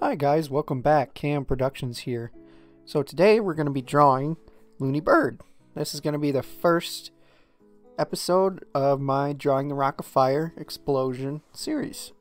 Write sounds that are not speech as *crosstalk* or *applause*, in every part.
Hi guys, welcome back. Cam Productions here. So today we're going to be drawing Looney Bird. This is going to be the first episode of my Drawing the Rockafire Explosion series.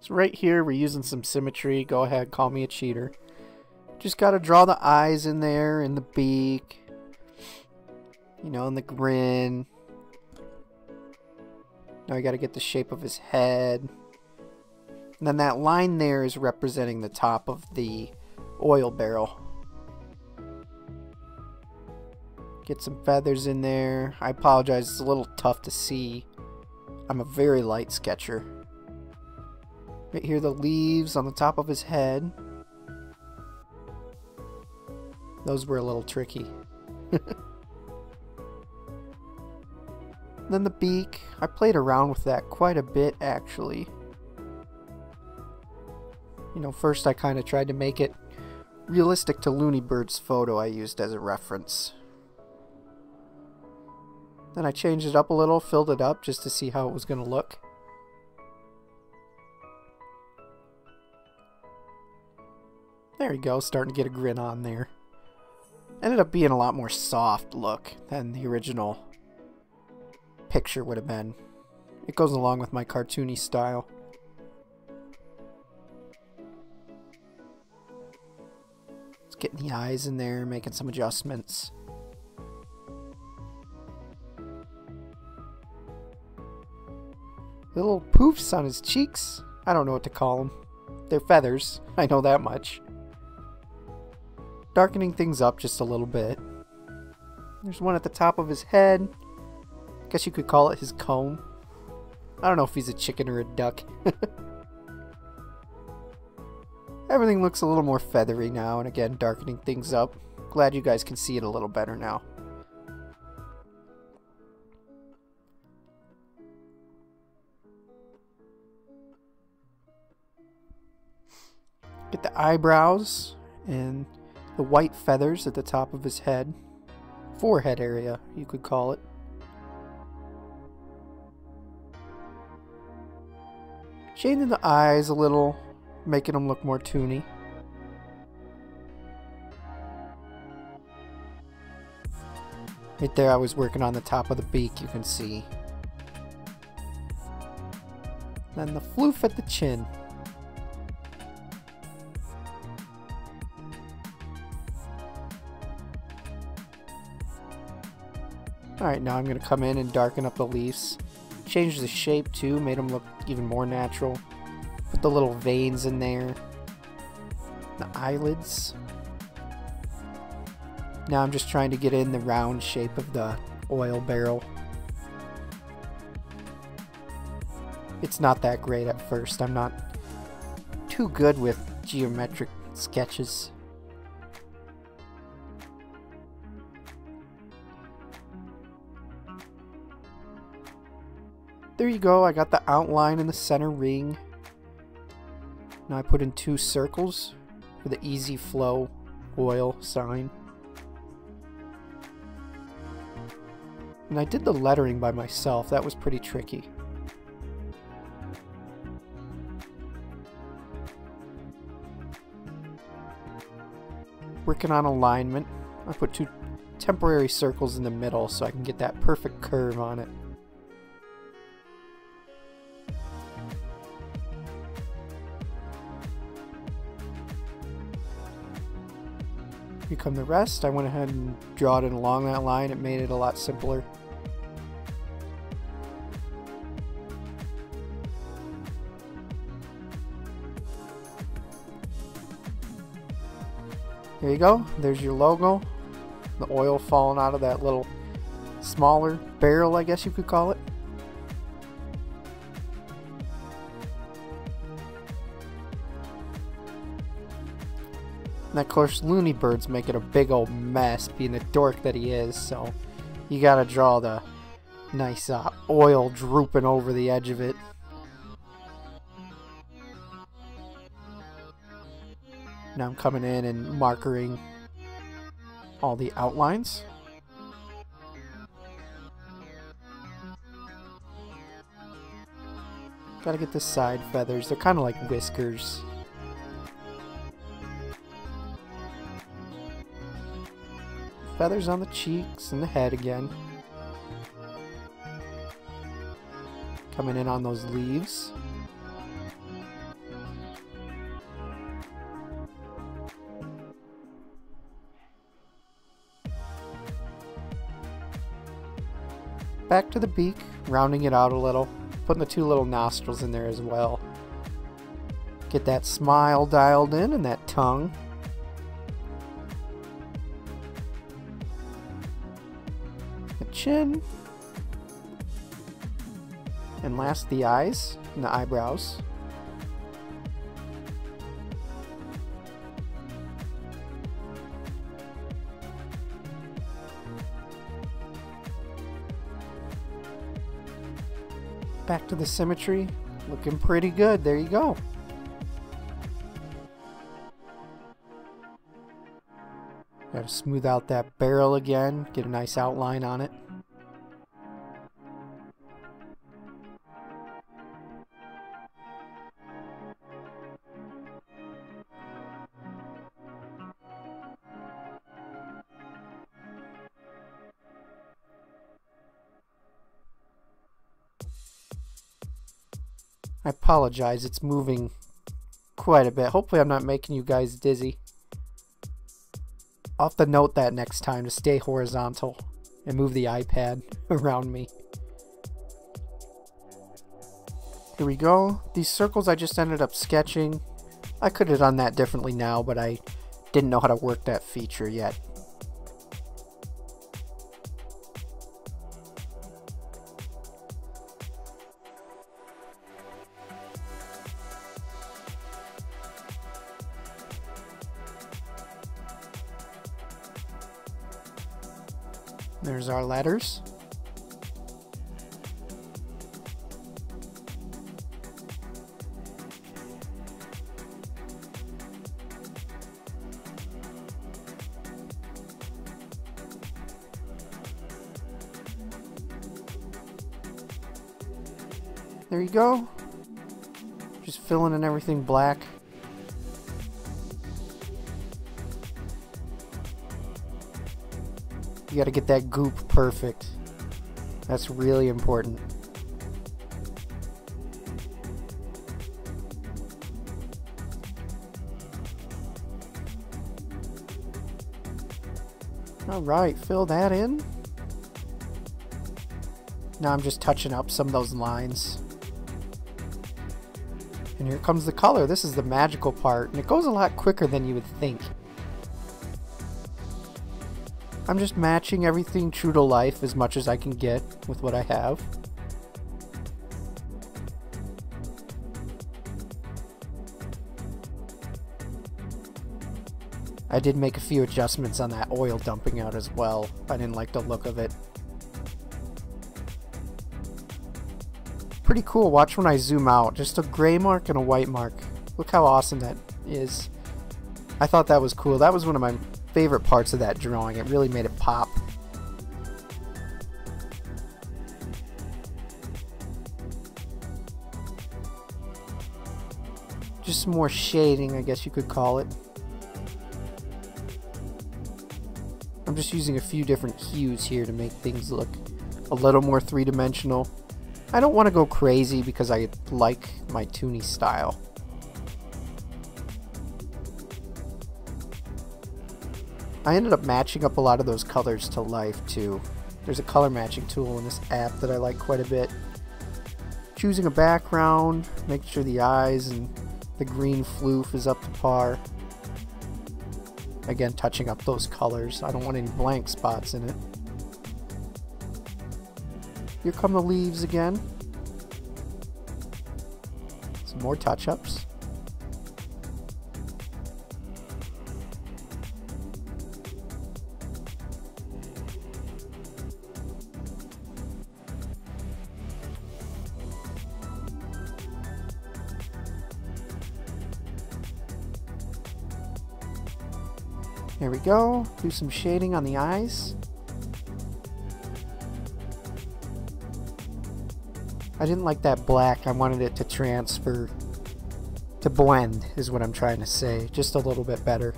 So right here we're using some symmetry. Go ahead, call me a cheater. Just got to draw the eyes in there and the beak. You know, and the grin. Now I got to get the shape of his head. And then that line there is representing the top of the oil barrel. Get some feathers in there. I apologize, it's a little tough to see. I'm a very light sketcher. Right here, the leaves on the top of his head. Those were a little tricky. *laughs* then the beak. I played around with that quite a bit, actually. You know, first I kind of tried to make it realistic to Looney Bird's photo I used as a reference. Then I changed it up a little, filled it up just to see how it was going to look. There you go, starting to get a grin on there. Ended up being a lot more soft look than the original picture would have been. It goes along with my cartoony style. Just getting the eyes in there, making some adjustments. Little poofs on his cheeks. I don't know what to call them. They're feathers, I know that much. Darkening things up just a little bit. There's one at the top of his head. Guess you could call it his comb. I don't know if he's a chicken or a duck. *laughs* Everything looks a little more feathery now, and again, darkening things up. Glad you guys can see it a little better now. Get the eyebrows and the white feathers at the top of his head. Forehead area, you could call it. Shading the eyes a little, making them look more toony. Right there I was working on the top of the beak, you can see. Then the floof at the chin. Alright, now I'm going to come in and darken up the leaves. Change the shape too, made them look even more natural. Put the little veins in there. The eyelids. Now I'm just trying to get in the round shape of the oil barrel. It's not that great at first. I'm not too good with geometric sketches. There you go, I got the outline in the center ring. Now I put in two circles for the easy flow oil sign. And I did the lettering by myself, that was pretty tricky. Working on alignment, I put two temporary circles in the middle so I can get that perfect curve on it. Become the rest. I went ahead and drawed it along that line. It made it a lot simpler. There you go. There's your logo. The oil falling out of that little smaller barrel, I guess you could call it. And of course, Looney Bird's making a big old mess, being the dork that he is, so you gotta draw the nice uh, oil drooping over the edge of it. Now I'm coming in and markering all the outlines. Gotta get the side feathers, they're kind of like whiskers. Feathers on the cheeks and the head again. Coming in on those leaves. Back to the beak, rounding it out a little, putting the two little nostrils in there as well. Get that smile dialed in and that tongue. Chin. And last, the eyes and the eyebrows. Back to the symmetry. Looking pretty good. There you go. Gotta smooth out that barrel again. Get a nice outline on it. I apologize, it's moving quite a bit. Hopefully I'm not making you guys dizzy. I'll have to note that next time to stay horizontal and move the iPad *laughs* around me. Here we go. These circles I just ended up sketching. I could have done that differently now, but I didn't know how to work that feature yet. There's our letters. There you go. Just filling in everything black. You gotta get that goop perfect. That's really important. Alright, fill that in. Now I'm just touching up some of those lines. And here comes the color. This is the magical part, and it goes a lot quicker than you would think. I'm just matching everything true to life as much as I can get with what I have. I did make a few adjustments on that oil dumping out as well. I didn't like the look of it. Pretty cool. Watch when I zoom out. Just a gray mark and a white mark. Look how awesome that is. I thought that was cool. That was one of my favorite parts of that drawing. It really made it pop. Just more shading, I guess you could call it. I'm just using a few different hues here to make things look a little more three-dimensional. I don't want to go crazy because I like my toony style. I ended up matching up a lot of those colors to life too. There's a color matching tool in this app that I like quite a bit. Choosing a background, making sure the eyes and the green floof is up to par. Again, touching up those colors. I don't want any blank spots in it. Here come the leaves again. Some more touch-ups. There we go. Do some shading on the eyes. I didn't like that black. I wanted it to transfer, to blend is what I'm trying to say. Just a little bit better.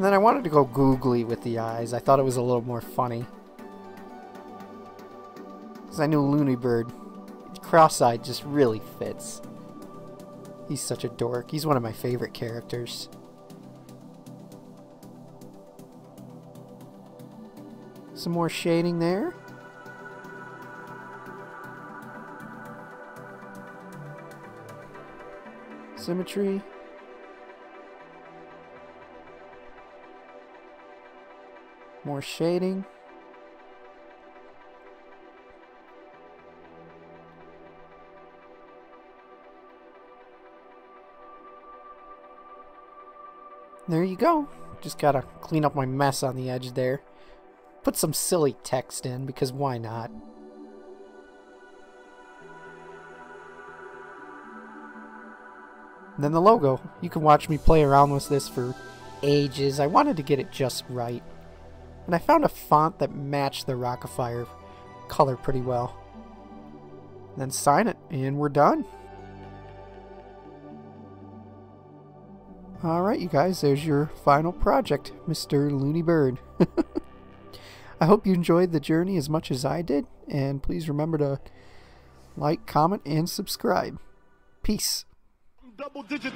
And then I wanted to go googly with the eyes. I thought it was a little more funny. Because I knew Looney Bird. Cross-eyed just really fits. He's such a dork. He's one of my favorite characters. Some more shading there. Symmetry. More shading. There you go. Just gotta clean up my mess on the edge there. Put some silly text in, because why not? And then the logo. You can watch me play around with this for ages. I wanted to get it just right. And I found a font that matched the Rockafire color pretty well. Then sign it, and we're done. Alright, you guys, there's your final project, Mr. Looney Bird. *laughs* I hope you enjoyed the journey as much as I did, and please remember to like, comment, and subscribe. Peace. Double digit.